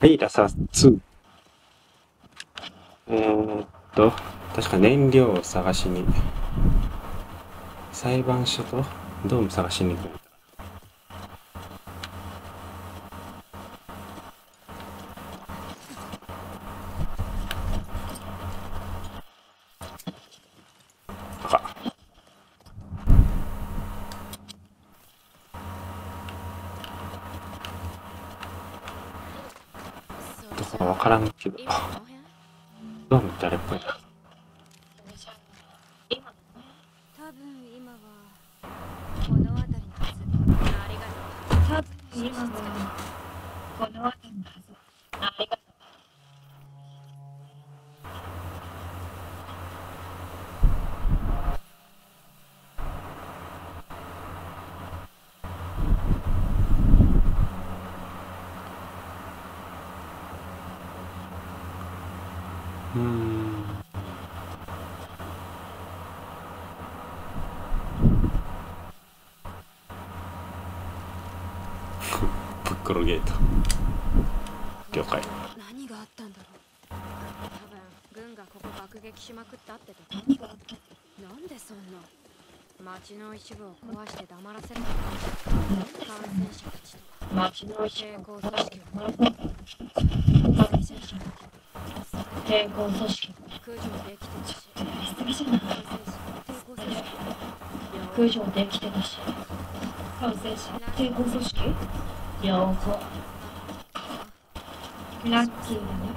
はい、ラサ2。えー、っと、確か燃料を探しに、裁判所とドーム探しに行く。からんけど。どう見たらっぽいな。多分今はこの辺りのはず。ありがとう。多分今はこの辺りのはず。ありがとう。クロゲート了解。何があったんだろう。多分軍がここ爆撃しまくったってと。何があったなんでそんな。町の一部を壊して黙らせるのか。感染者たちと町の抵抗組織。を感染者たち抵抗組織。駆除できてたし駆除できてたし感染者抵抗組織両方ラッキーだね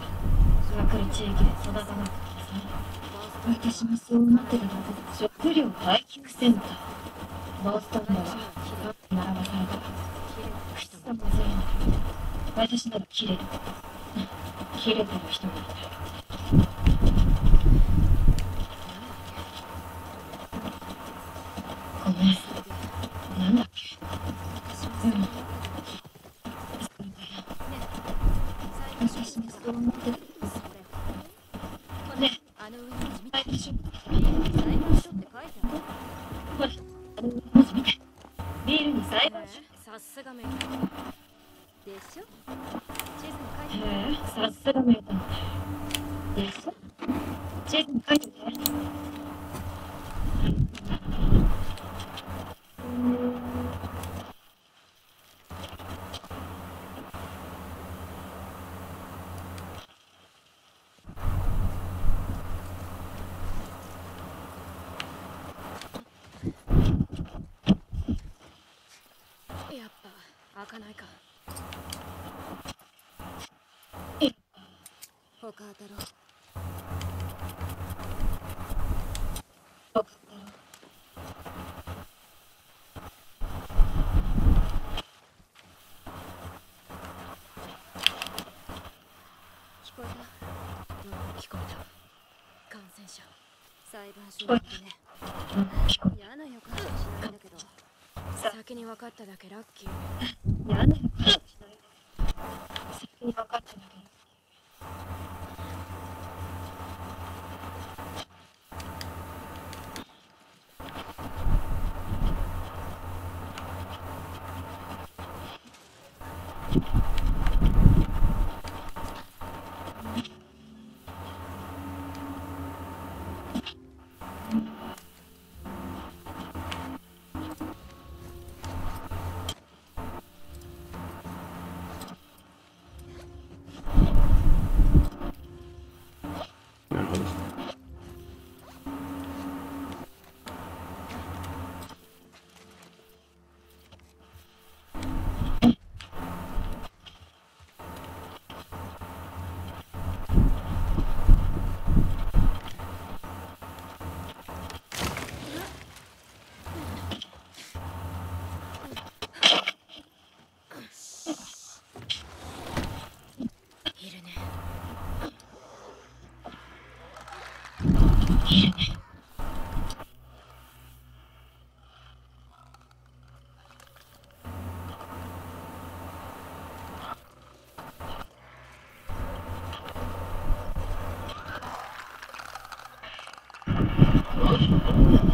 そが来る地域で育たなくてさ私もそう思ってただけ食料廃棄センターボストンでは並ばされた草も全部私なら切れる切れてる人がいたごめんなんだっけうんかないか。他だろ。他だ。ろ聞こえた。うん聞こえた。感染者。裁判所だってね。嫌な予感はしないんだけど先に分かっただけラッキー。で先に分かっただけ。Yeah.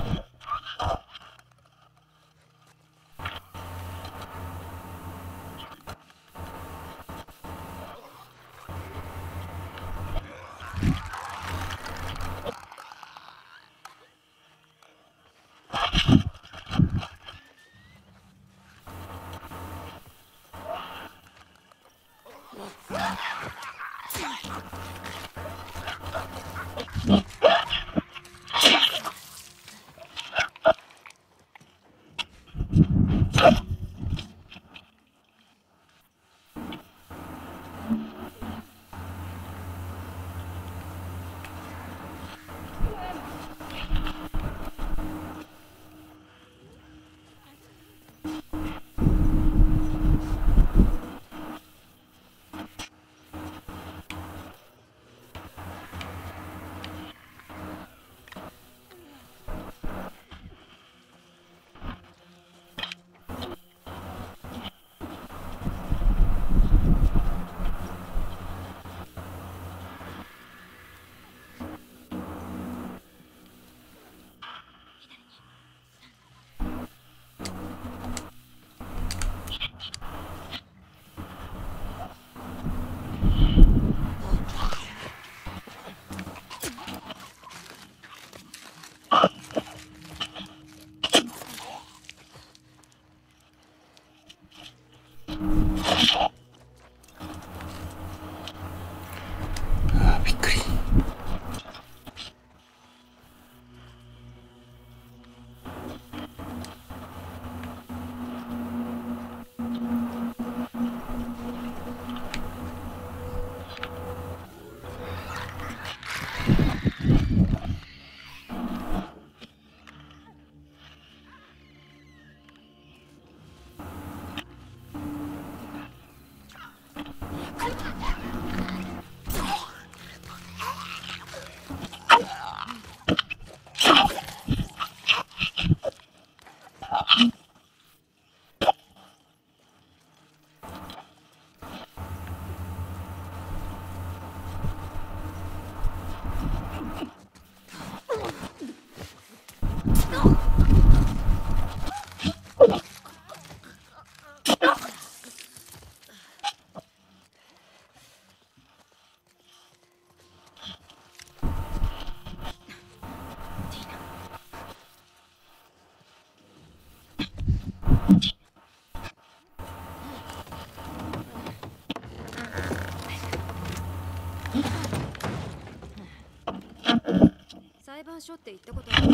判所って行ったことない。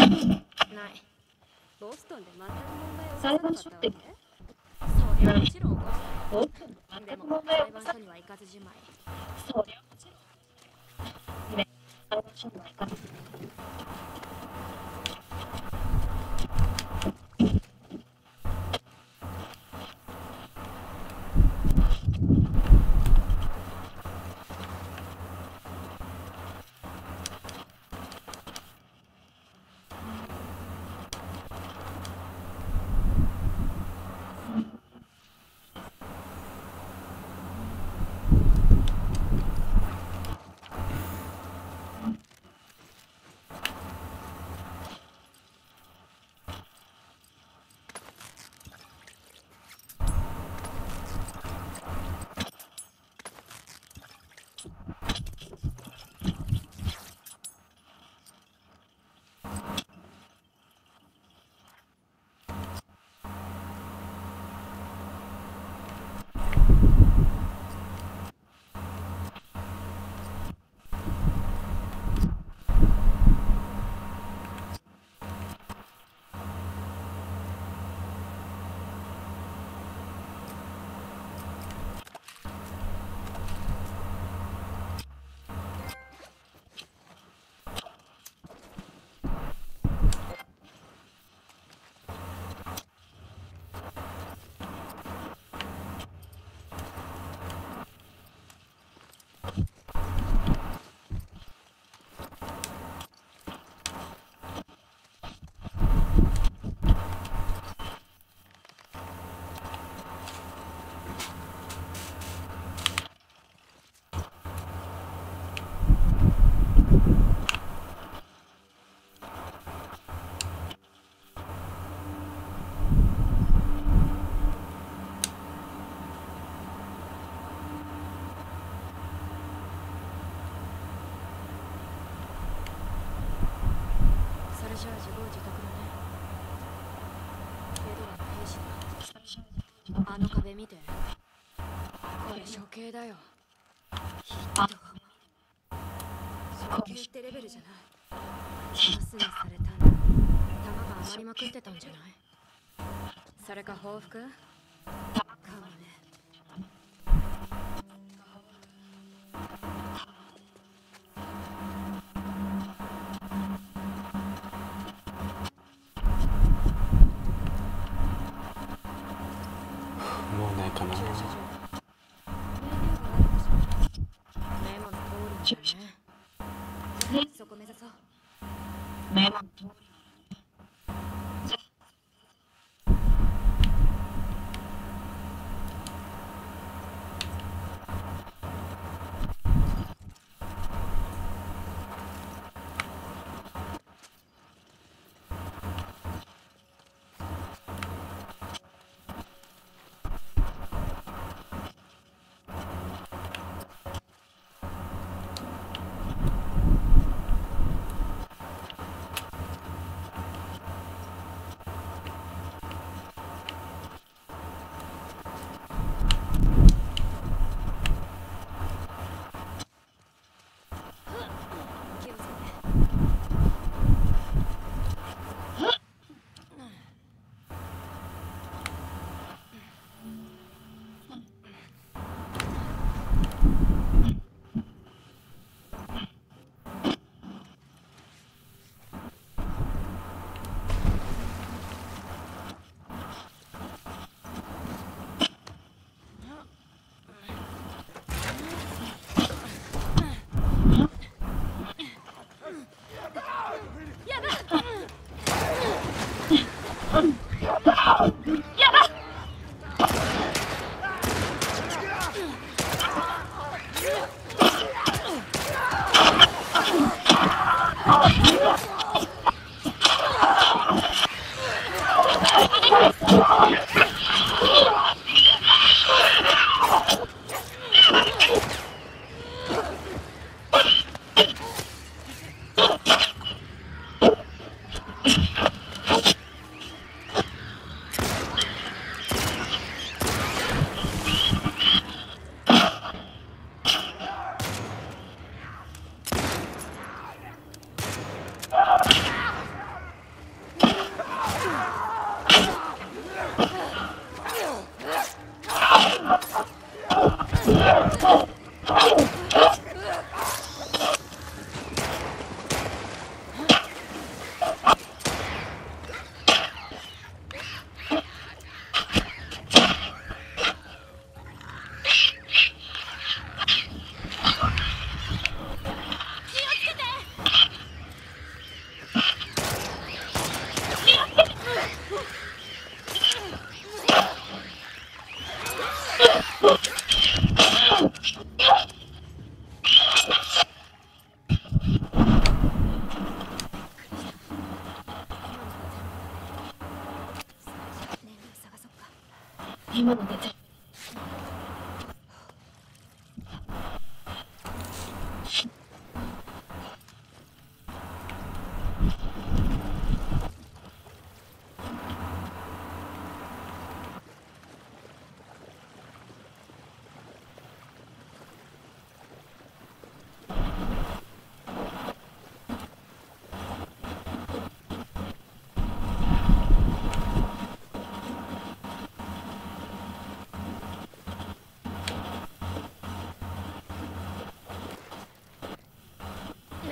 ボストンで全く問題を裁判所って。そりゃもちろんボストンで全く問題を裁判所には行かずじまいそりゃもちろん。ね、裁判所には行かずじまい見てこれ処刑だよ。ひどあ処刑ってレベルじゃない。ガスにされたんだ弾が余りまくってたんじゃない。それか報復？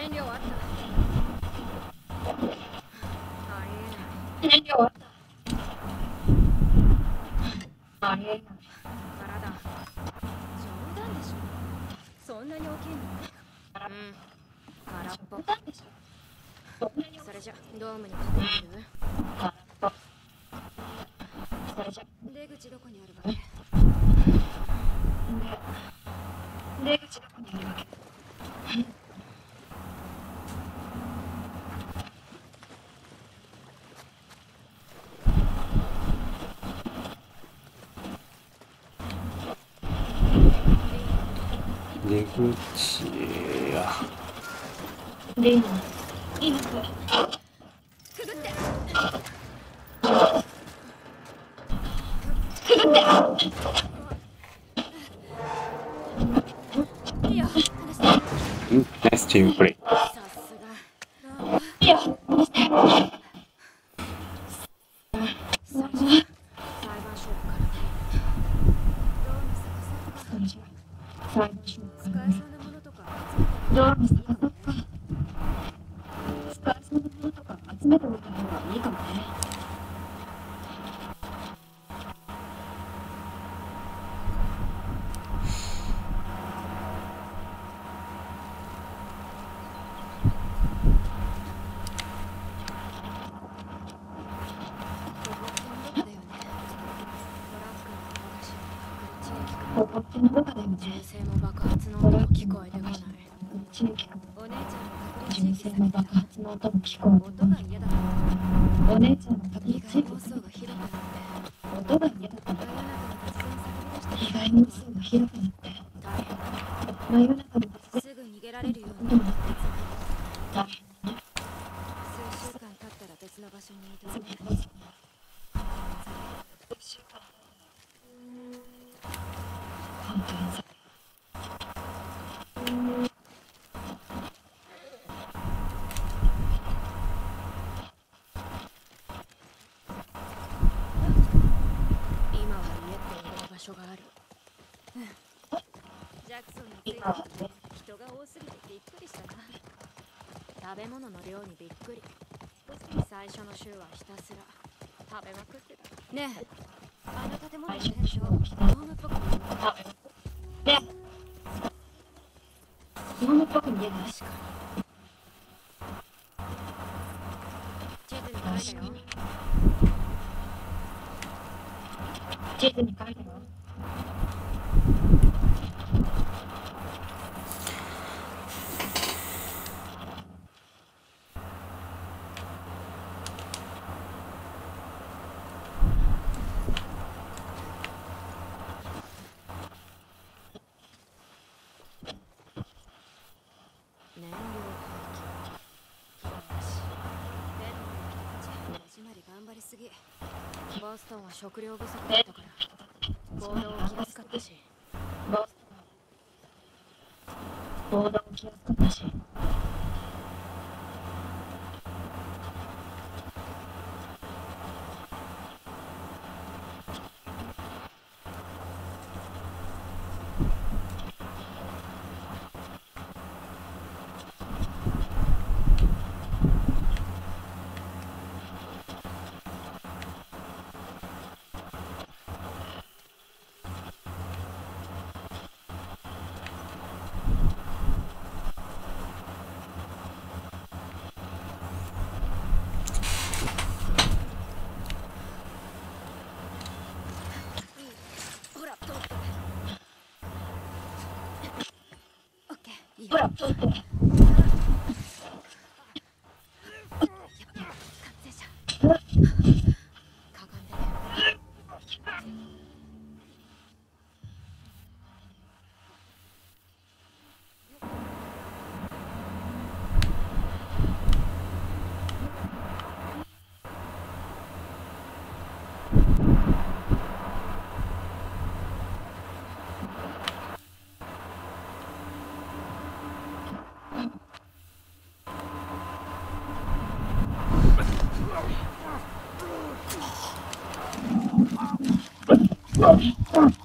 燃料あったありえない燃料あったありえない体冗談でしょそんなに大きいのうん空っぽ。冗談でしょそれじゃドームに隠れてる ending. That's too great. 飼い主の広場にって真夜中週はひたすら。食べまくってた。ねえ。あの建物の天井ねえ。っぽく見えない。か地図に書いよ。地図に書いよ。食料不足だったから行動を気が使ったし。行動ほら、そうっと。Oh,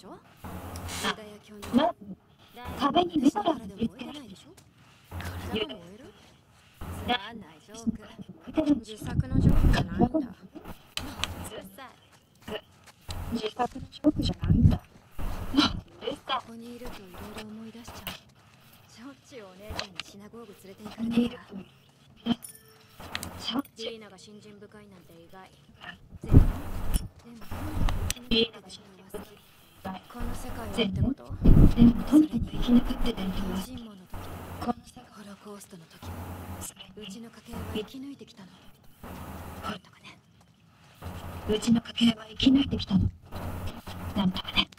しょ？ま壁にミドラーが取り付けられてる体でしょ体が燃えるつまんないジョーク自作のジョークじゃないんだうるさい自作のジョークじゃないんだここにいるといろいろ思い出しちゃうしょっちゅうお姉ちゃんにシナゴーグ連れて行かれてたとしょっちゅリーナが信心深いなんて意外でもリーナが信心深いこの世界はってこと？うでもとにかく生き抜くって伝統の。時この。世界ホロコーストの。時うちの。家系は生き抜いてきたの。なんとかねうちの。家系は生き抜いてきたの。なんとかね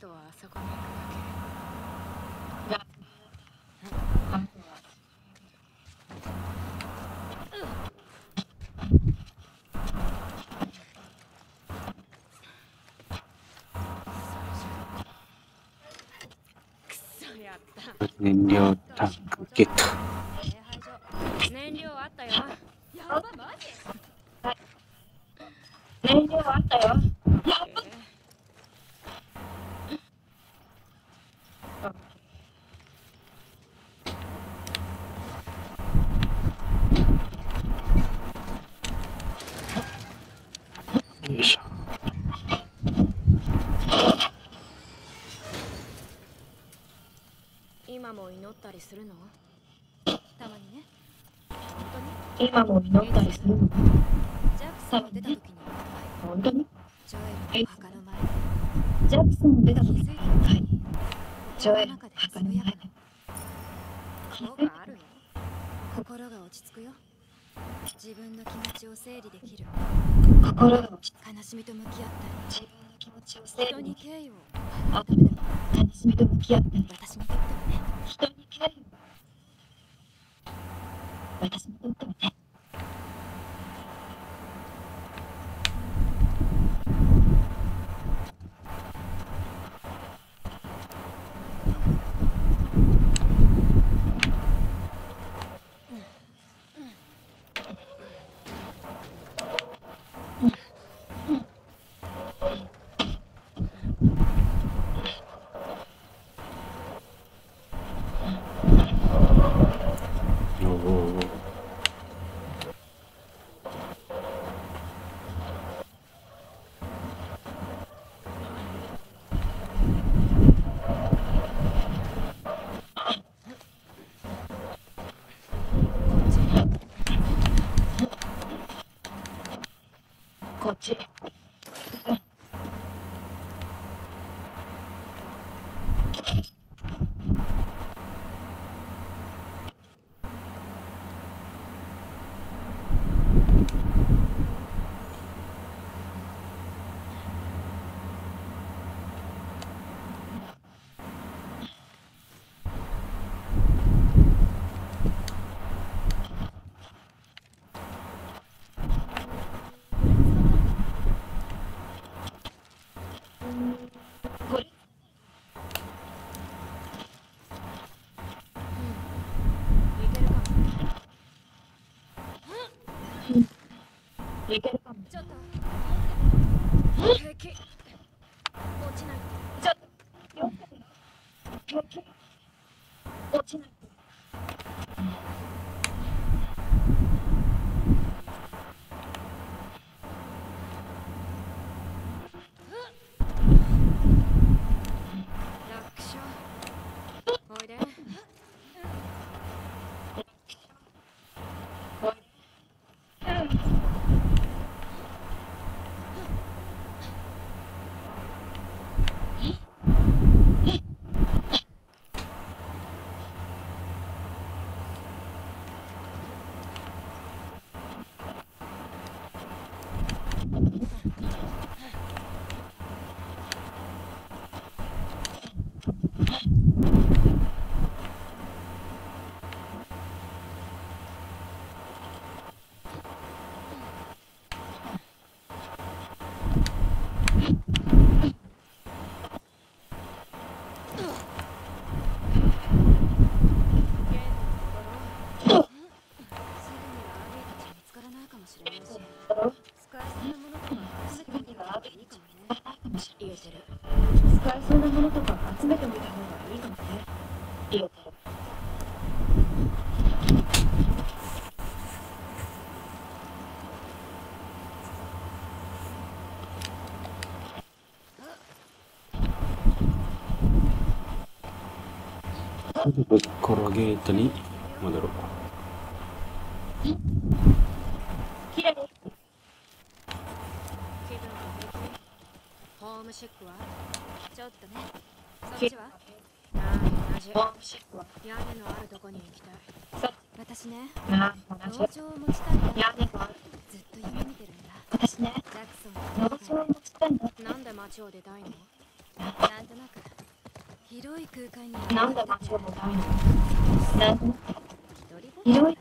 とはあそこに行くだけあくそやった燃料タンクゲット礼拝所燃料あったよやばマジ燃料あったよよいしょ今も祈ったりするの？たまにね。本今も祈ったりするの？ジャクソンが出た時に。本当に？ジョエルの墓の前ジャクソン出た時はいジョエルの墓の前効果あるよ心が落ち着くよ。自分の気持ちを整理できる。心が落ち悲しみと向き合った自分の気持ちを整り人に理敬意を。あ改めても悲しみと向き合ったりゲートに戻ろう。きれい。ホームシックはちょっとね。そっちはああ同じ。ホームシックは屋根のあるとこに行きたい。そう私ね、ああ農場を持ちたい。ん。屋根がある。ずっと夢見てるんだ。私ね、ジャクソン。農場を持ちたい。んだ。なんで町を出たい。の広い空間に。なんだかちょっと広い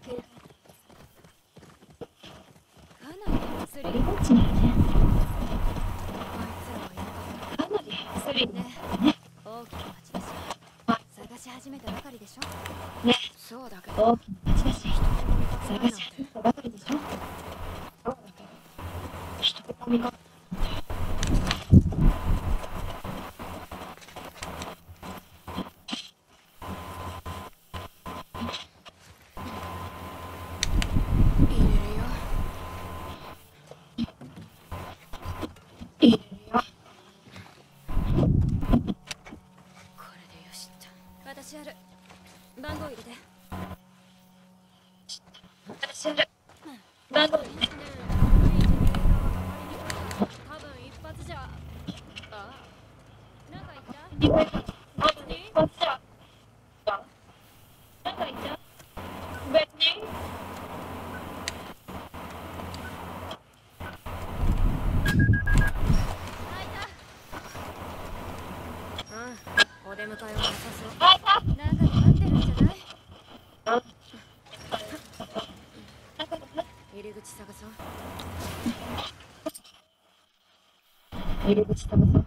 入り口とごいま。